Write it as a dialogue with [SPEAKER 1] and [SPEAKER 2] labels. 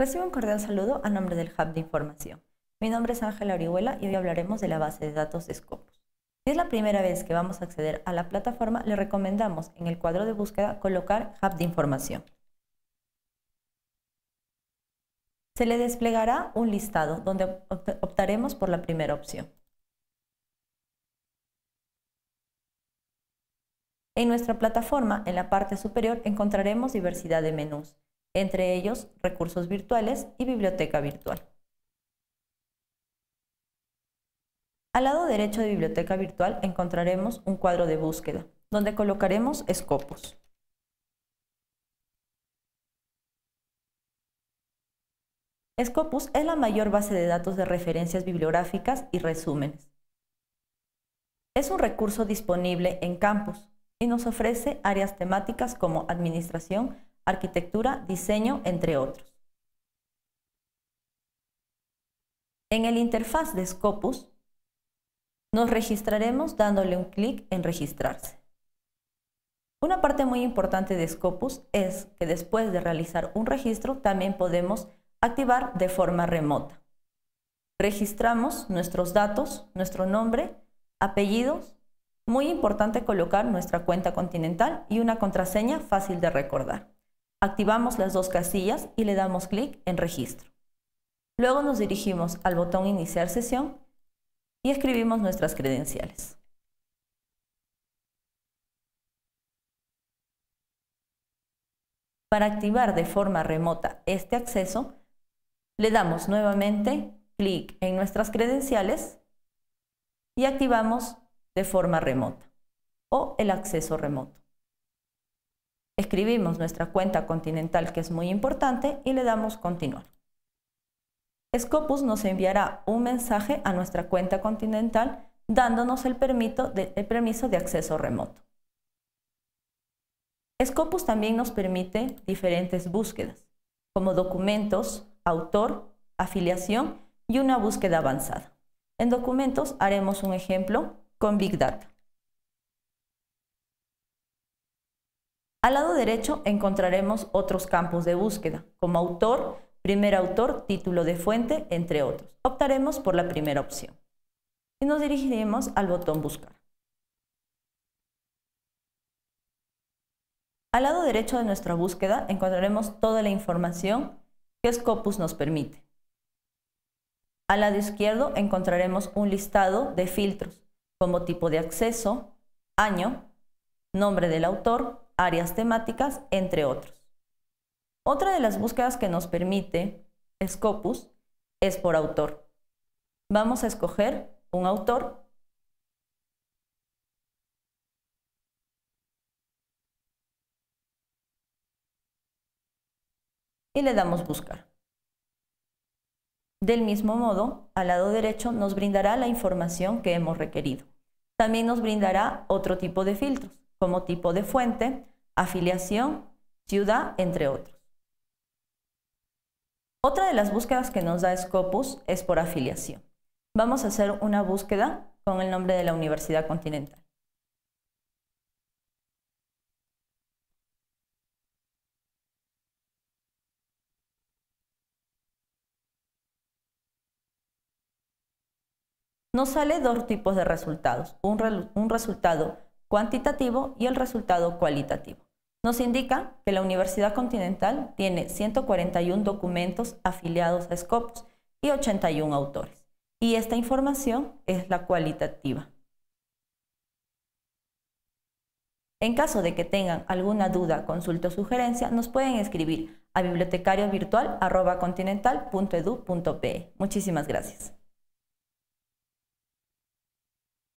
[SPEAKER 1] Recibo un cordial saludo a nombre del Hub de Información. Mi nombre es Ángela Orihuela y hoy hablaremos de la base de datos de Scopus. Si es la primera vez que vamos a acceder a la plataforma, le recomendamos en el cuadro de búsqueda colocar Hub de Información. Se le desplegará un listado donde optaremos por la primera opción. En nuestra plataforma, en la parte superior, encontraremos diversidad de menús entre ellos recursos virtuales y biblioteca virtual. Al lado derecho de biblioteca virtual encontraremos un cuadro de búsqueda, donde colocaremos Scopus. Scopus es la mayor base de datos de referencias bibliográficas y resúmenes. Es un recurso disponible en campus y nos ofrece áreas temáticas como administración, arquitectura, diseño, entre otros. En el interfaz de Scopus, nos registraremos dándole un clic en registrarse. Una parte muy importante de Scopus es que después de realizar un registro también podemos activar de forma remota. Registramos nuestros datos, nuestro nombre, apellidos, muy importante colocar nuestra cuenta continental y una contraseña fácil de recordar. Activamos las dos casillas y le damos clic en registro. Luego nos dirigimos al botón iniciar sesión y escribimos nuestras credenciales. Para activar de forma remota este acceso, le damos nuevamente clic en nuestras credenciales y activamos de forma remota o el acceso remoto. Escribimos nuestra cuenta continental, que es muy importante, y le damos continuar. Scopus nos enviará un mensaje a nuestra cuenta continental dándonos el, permiso de acceso remoto. Scopus también nos permite diferentes búsquedas, como documentos, autor, afiliación y una búsqueda avanzada. En documentos haremos un ejemplo con Big Data. Al lado derecho encontraremos otros campos de búsqueda, como autor, primer autor, título de fuente, entre otros. Optaremos por la primera opción. Y nos dirigiremos al botón Buscar. Al lado derecho de nuestra búsqueda encontraremos toda la información que Scopus nos permite. Al lado izquierdo encontraremos un listado de filtros, como tipo de acceso, año, nombre del autor, áreas temáticas, entre otros. Otra de las búsquedas que nos permite Scopus es por autor. Vamos a escoger un autor y le damos buscar. Del mismo modo, al lado derecho nos brindará la información que hemos requerido. También nos brindará otro tipo de filtros, como tipo de fuente, afiliación, ciudad, entre otros. Otra de las búsquedas que nos da Scopus es por afiliación. Vamos a hacer una búsqueda con el nombre de la Universidad Continental. Nos sale dos tipos de resultados, un, resultado cuantitativo y el resultado cualitativo. Nos indica que la Universidad Continental tiene 141 documentos afiliados a Scopus y 81 autores. Y esta información es la cualitativa. En caso de que tengan alguna duda, consulta o sugerencia, nos pueden escribir a bibliotecariovirtual.continental.edu.pe. Muchísimas gracias.